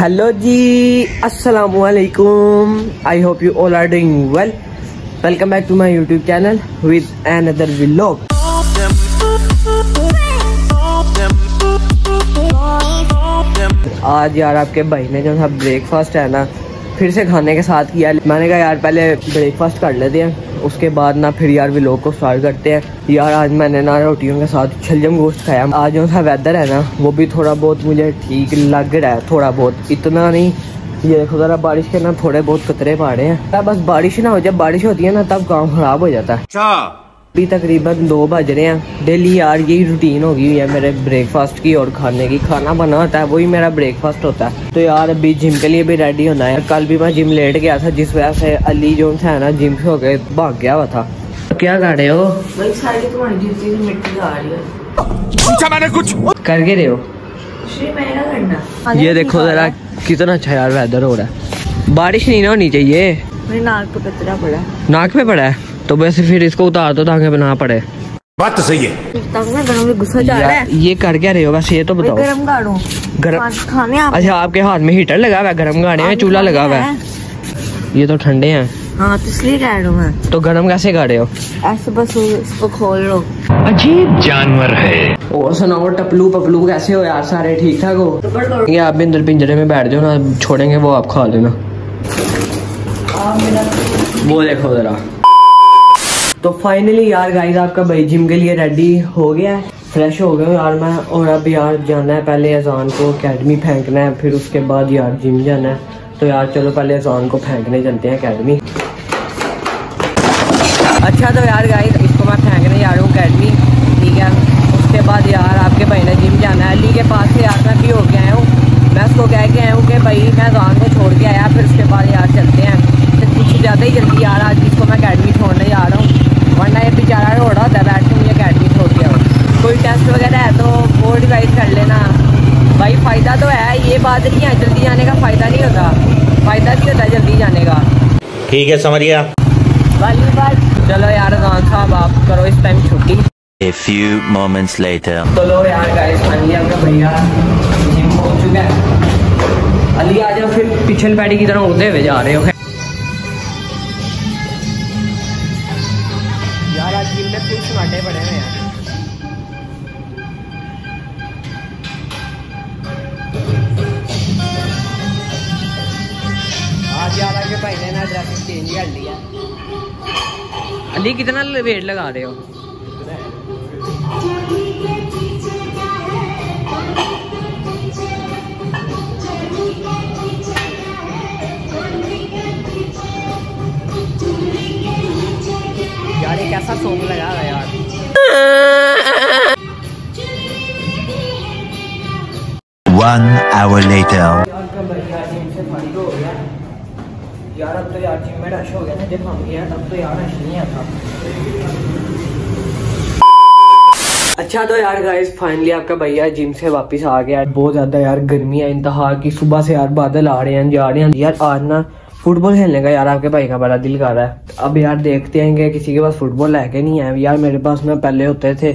Hello जी अस्सलाम वालेकुम I hope you all are doing well welcome back to my YouTube channel with another vlog आज यार आपके भाई ने जो ब्रेकफास्ट है ना फिर से खाने के साथ किया। मैंने कहा, यार, पहले ब्रेकफास्ट कर लेते हैं, उसके बाद ना फिर यार व्लॉग को स्टार्ट करते हैं। यार, आज मैंने ना रोटियों के साथ छलजम गोश्त खाया। आज जो सा वेदर है ना, वो भी थोड़ा बहुत मुझे ठीक लग रहा है, थोड़ा बहुत। इतना नहीं, ये देखो ज़रा बारिश के ना थोड़े बहुत कतरे पा रहे हैं। बस बारिश ना हो, जब बारिश होती है ना, तब काम खराब हो जाता है। अच्छा। अभी तकरीबन दो बज रहे हैं। डेली यार यही रूटीन हो गई है मेरे ब्रेकफास्ट की और खाने की। खाना बना होता है वही मेरा ब्रेकफास्ट होता है। तो यार अभी जिम के लिए भी रेडी होना है। कल भी मैं जिम लेट गया था जिस वजह से अली जो है ना जिम से होके भाग गया हुआ था। क्या कर रहे हो? पूछा मैंने कुछ। कर के रहे हो? ये देखो जरा कितना अच्छा यार वेदर हो रहा है। बारिश नहीं ना होनी चाहिए? मेरे नाक पे कचरा पड़ा। है नाक पे पड़ा है? तो वैसे फिर इसको उतार दो ताकि ना पड़े। बात तो सही है। तब में गुस्सा जा रहा है। ये कर क्या रहे हो? वैसे ये तो बताओ। गरम गाड़ू गरम खाने आप अच्छा आपके हाथ में हीटर लगा हुआ है? गर्म गाड़े में चूल्हा लगा हुआ है। ये तो ठंडे हैं। हाँ तो इसलिए कह रहा हूँ तो गर्म कैसे गाड़े हो? ऐसे बस इसको खोल लो। अजीब जानवर है। और सुनाओ टपलू पपलू कैसे हो यार? सारे ठीक ठाक हो? ये आप भी अंदर पिंजरे में बैठ जाओ ना छोड़ेंगे वो आप खा लेना। वो देखो जरा। तो फाइनली यार गाइस आपका भाई जिम के लिए रेडी हो गया है। फ्रेश हो गया यार मैं, और अब यार जाना है पहले अजान को अकेडमी फेंकना है, फिर उसके बाद यार जिम जाना है। तो यार चलो पहले अजान को फेंकने चलते हैं अकेडमी अच्छा तो यार गाइस इसको मैं फेंकने जा रहा हूँ अकेडमी ठीक है उसके बाद यार आपके भाई ने जिम जाना है अली के पास से यार मैं भी हो के आया हूँ मैं उसको कह के आया हूँ कि भाई मैं अजान को छोड़ के आया फिर उसके बाद यार चलते हैं तो कुछ ज़्यादा ही जल्दी यार आज इसको मैं अकेडमी छोड़ने जा रहा हूँ वरना ये बेचारा रोड़ा होता है बैठ के मुझे अकेडमी छोड़ के आओ कोई टेस्ट वगैरह है तो वो डिवाइस कर लेना भाई फ़ायदा तो है ये बात नहीं है जल्दी जाने का फ़ायदा नहीं होता फ़ायदा नहीं होता जल्दी जाने का ठीक है समरिया। गया वाली बात चलो यार साहब आप करो इस टाइम छुट्टी। A few moments later. तो लो यार गाइस फाइनली आपका भैया जिम पहुँच चुका है। अली आ जाओ फिर पिछन पैड़ी की तरह उड़ते हुए जा रहे हो भाई ने ना ड्रेसिंग चेंज कर लिया। अली कितना वेट लगा रहे हो? यार ये कैसा सॉन्ग लगा रहा यार? One hour later. यार का बढ़िया जिम से फारिग हो गया यार तो यार जिम में रश हो गया ना जब हम गया तब तो यार रश नहीं आता अच्छा तो यार गाइस फाइनली आपका भैया जिम से वापस आ गया। बहुत ज़्यादा यार गर्मी है इंतहा की। सुबह से यार बादल आ रहे हैं, जा रहे हैं। यार आज ना फुटबॉल खेलने का यार आपके भाई का बड़ा दिल कर रहा है। अब यार देखते हैं कि किसी के पास फुटबॉल है नहीं है। यार मेरे पास ना पहले होते थे,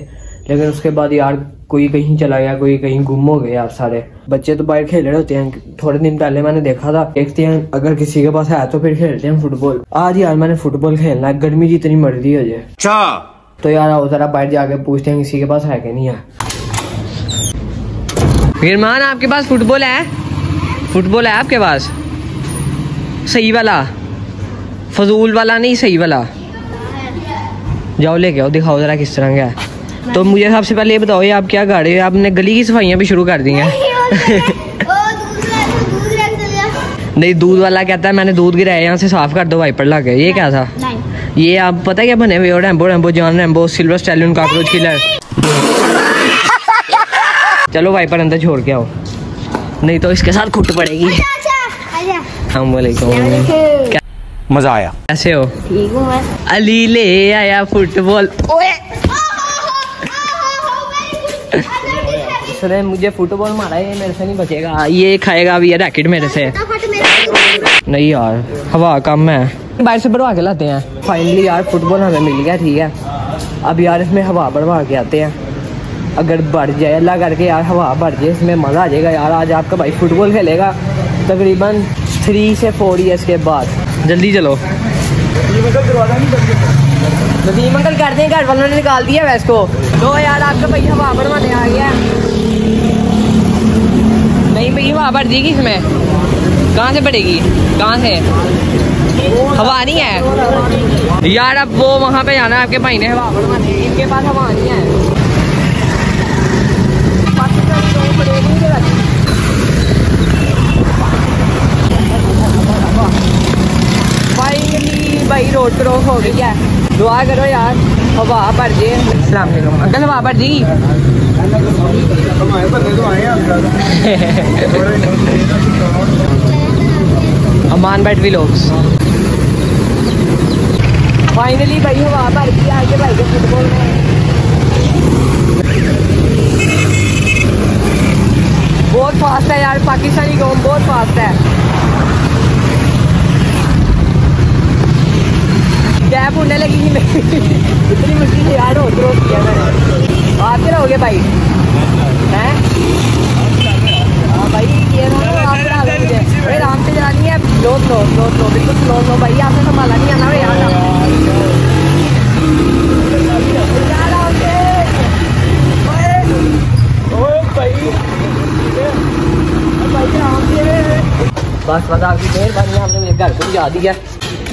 लेकिन उसके बाद यार कोई कहीं चला गया कोई कहीं गुम हो गया आप सारे। बच्चे तो बाहर खेल रहे होते हैं। थोड़े दिन पहले मैंने देखा था देखते हैं अगर किसी के पास है तो फिर खेलते हैं फुटबॉल आज यार मैंने फुटबॉल खेलना है गर्मी जितनी मर्ज़ी हो जाए अच्छा। तो यार आओ जरा बाहर जाके पूछते हैं किसी के पास है कि नहीं है। फिरमान आपके पास फुटबॉल है? फुटबॉल है आपके पास? सही वाला। फजूल वाला नहीं सही वाला। जाओ लेके आओ दिखाओ जरा किस तरह का है। तो मुझे सबसे पहले ये बताओ ये आप क्या गाड़ी आपने गली की सफाइयाँ भी शुरू कर दी हैं? नहीं दूध वाला कहता है मैंने दूध गिराया यहाँ से साफ़ कर दो वाइपर लगे ये क्या था? ये आप पता क्या बने हुए हो? Rambo Rambo John Rambo silver stallion cockroach killer चलो वाइपर अंदर छोड़ के आओ। नहीं तो इसके साथ खुट पड़ेगी। अस्सलामुअलैकुम। मज़ा आया। कैसे हो? अली ले आया फुटबॉल। इसने मुझे फुटबॉल मारा ये मेरे से नहीं बचेगा। ये खाएगा अभी, ये रैकेट मेरे से। नहीं यार, हवा कम है। बाहर से बढ़वा के लाते हैं। फाइनली यार फुटबॉल हमें मिल गया, ठीक है। अब यार इसमें हवा बढ़वा के आते हैं। अगर बढ़ जाए अल्लाह करके यार, हवा बढ़ जाए, इसमें मज़ा आ जाएगा। यार, आज आपका भाई फुटबॉल खेलेगा, तकरीबन थ्री से फोर ईयर्स के बाद। जल्दी चलो। नदीम अंकल कर दें, घर वालों ने निकाल दिया वैस को दो यार आपका भैया वहाँ पर मैंने आ गया। नहीं भैया वहाँ पर देगी इसमें। कहाँ से पड़ेगी कहाँ से? हवा नहीं है। यार, अब वो वहाँ पे जाना है, आपके भाई ने हवा इनके पास हवा नहीं है फाइनली भाई रोड क्रॉस हो गई है दुआ करो यार। हवा भर जे। सलाम अलैकुम। अंकल हवा भर जी। अमान बैठ भी लोग फाइनली भाई हवा भर गई आगे भाई के फुटबॉल में। बहुत फास्ट है यार, पाकिस्तानी कौम बहुत फास्ट है। गैप होने लगी थी मेरी इतनी मुश्किल से यार हो क्रॉस किया मैंने। आते रहोगे भाई? हैं? हाँ भाई, ये आप आराम से चलानी है। स्लो स्लो स्लो स्लो बिल्कुल स्लो स्लो भाई, आपने संभाला नहीं आना बस बस आपकी मेहरबानी आपने मुझे घर को पहुँचा दिया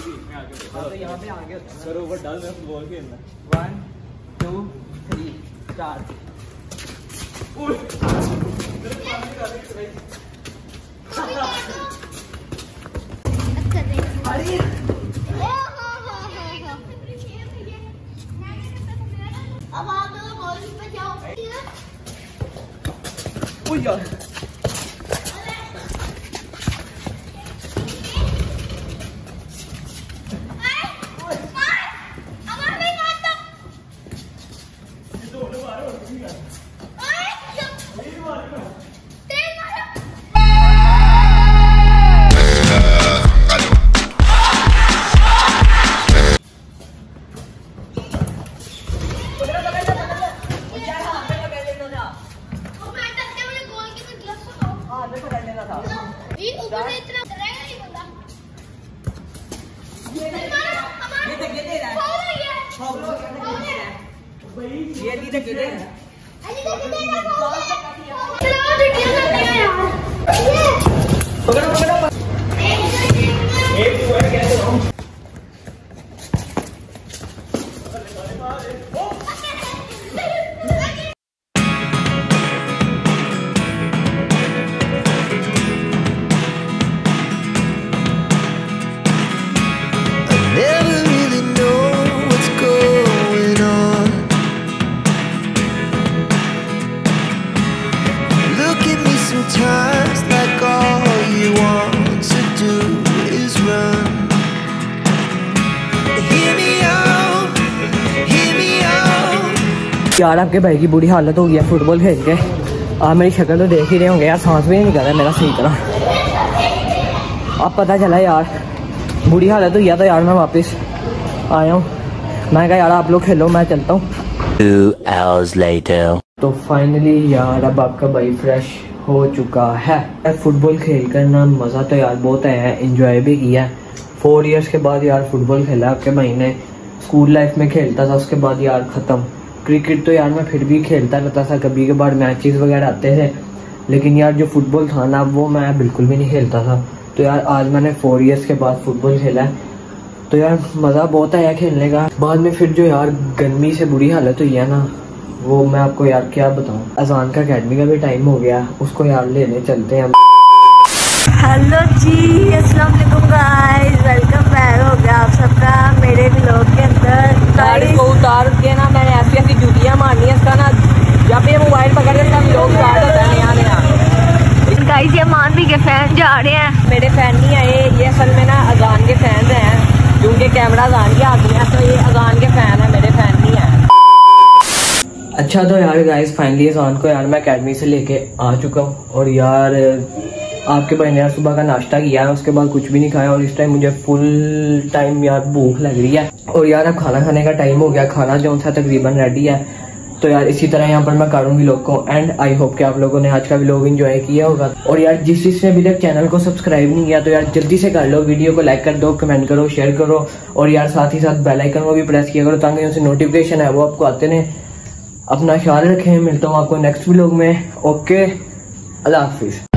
टाइम आ गया सर ओवर डाल मैं फुटबॉल खेलना वन टू थ्री स्टार्ट अब आप दोनों बॉल पे जाओ। अमर ये दी तक दे अली देख दे रहा फाउल चलो वीडियो करते हैं यार पकड़ो पकड़ो Never यार आपके भाई की बुरी हालत हो गई है फुटबॉल खेल के। आप मेरी शक्ल तो देख ही रहे होंगे यार सांस भी नहीं निकल रहा मेरा सही तरह अब पता चला यार बुरी हालत हुई है तो यार मैं वापस आया हूँ। मैं कहा यार आप लोग खेलो मैं चलता हूँ। Two hours later. तो फाइनली यार अब आपका भाई फ्रेश हो चुका है। फुटबॉल खेल कर ना मज़ा तो यार बहुत आया है इंजॉय भी किया है। फोर इयर्स के बाद यार फुटबॉल खेला आपके भाई ने। स्कूल लाइफ में खेलता था उसके बाद यार ख़त्म। क्रिकेट तो यार मैं फिर भी खेलता रहता था, कभी कभार मैचेस वगैरह आते थे लेकिन यार जो फुटबॉल था ना, वो मैं बिल्कुल भी नहीं खेलता था। तो यार आज मैंने फोर इयर्स के बाद फुटबॉल खेला है। तो यार मज़ा बहुत आया खेलने का। बाद में फिर जो यार गर्मी से बुरी हालत हुई है ना, वो मैं आपको यार क्या बताऊँ। अजान का अकेडमी का भी टाइम हो गया, उसको यार लेने चलते हैं हेलो जी, अस्सलाम वालेकुम गाइस वेलकम बैक हो गया आप सबका मेरे ब्लॉग के अंदर गाड़ी को उतार के ना मैंने ऐसी ऐसी जूतियाँ मारनी है इसका ना जब ये मोबाइल पकड़ के सब लोग स्टार्ट होता है नया नया गाइस ये मान भी के फ़ैन जा रहे हैं मेरे फ़ैन नहीं आए ये असल में ना अजान अच्छा तो यार गाइस फाइनली इसान को यार मैं अकेडमी से लेके आ चुका हूँ। और यार, आपके भाई ने यार सुबह का नाश्ता किया है उसके बाद कुछ भी नहीं खाया, और इस टाइम मुझे फुल टाइम यार भूख लग रही है। और यार अब खाना खाने का टाइम हो गया, खाना जो था तकरीबन रेडी है। तो यार इसी तरह यहाँ पर मैं करूँगी लोग को एंड आई होप कि आप लोगों ने आज का व्लॉग एंजॉय किया होगा। और यार, जिस जिसने अभी तक चैनल को सब्सक्राइब नहीं किया तो यार जल्दी से कर लो वीडियो को लाइक कर दो कमेंट करो शेयर करो। और यार साथ ही साथ बेल आइकन को भी प्रेस किया करो, ताकि उनसे नोटिफिकेशन है वो आपको आते रहे। अपना ख्याल रखें मिलता हूँ आपको नेक्स्ट व्लॉग में। ओके अल्लाह हाफिज़।